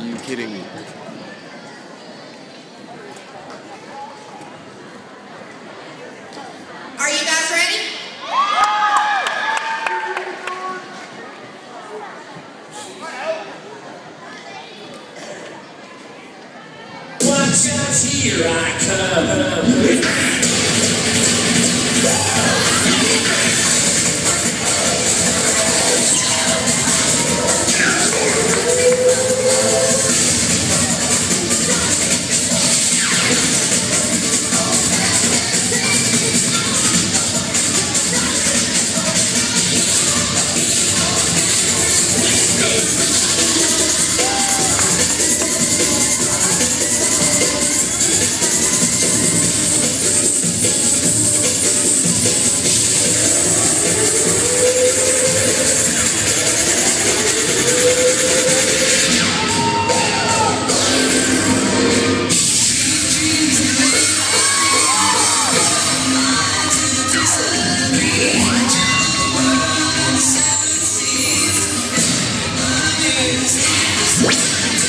Are you kidding me? Are you guys ready? Watch out, here I come. Ready?